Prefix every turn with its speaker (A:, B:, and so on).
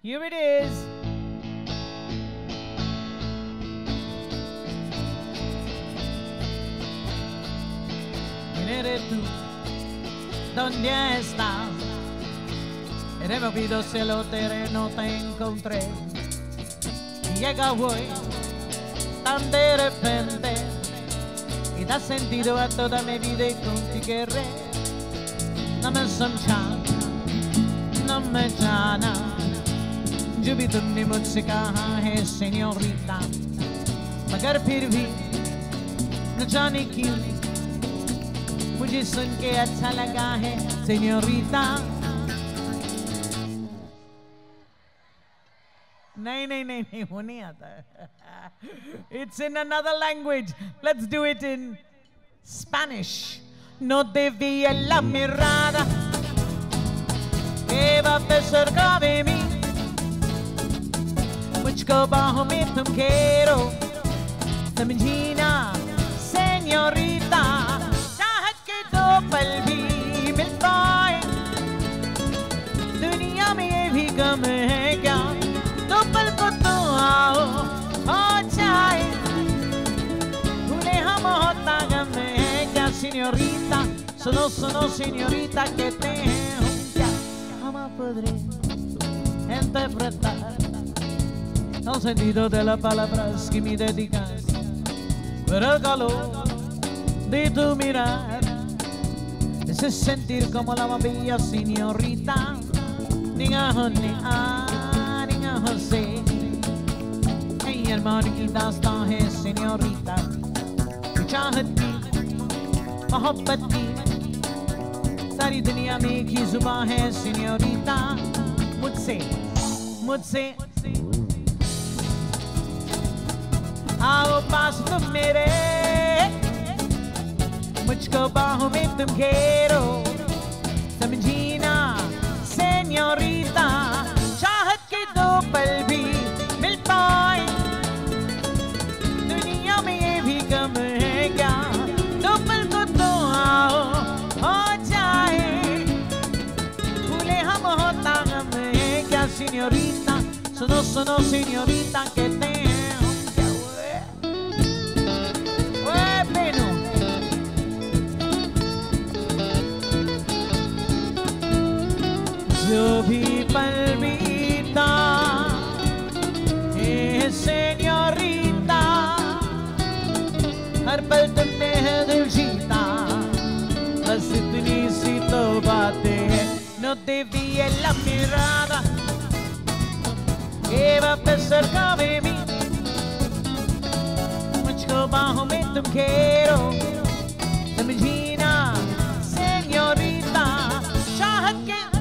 A: Here it is. ¿Quién eres tú? ¿Dónde estás? He movido cielo terreno, te encontré. Y llega hoy tan de repente y da sentido a toda mi vida y contigo querré. Dame sunshine, dame jana. जो भी तुमने मुझसे कहा है, सेन्योरिता। मगर फिर भी न जाने क्यों मुझे सुन के अच्छा लगा है, सेन्योरिता। नहीं नहीं नहीं नहीं नहीं आता। है it's in another language let's do it in Spanish No debía la mirada, que va a cerca de. मुझको बाहों में तुम घेरो। समझीना, सेन्योरिता, चाहत के दो पल भी मिल पाए। दुनिया में ये भी गम है क्या? दो पल को तो आओ हो जाए भूले हम होता गम है क्या señorita solo sono señorita que te ya jamás podré interpretar el sentido de las palabras que me dedicas pero el calor de tu mirar ese sentir como la bella señorita niña honey ah niña José hey hermano की दास्तां है señorita चाहत की मोहब्बत की सारी दुनिया में एक ही जुबान है सीनियोरिता मुझसे मुझसे आओ पास तुम मेरे। मुझको बाहों में तुम घेरो। समझीना, सेन्योरिता, चाहत के दो पल भी मिल पाए। दुनिया में ये भी गम है क्या? दो पल को तो आओ, हो जाए। भूले हम होता गम है क्या? सीनियोरिता, सुनो सुनो, सीनियोरिता कहते yo vi palmita, eh, señorita, arpal tende dulcita, así tu inicito bate, no te vi en la mirada, que va a pensar cabe mí, mucho bajo me tu quiero, la medina, señorita, chahat que.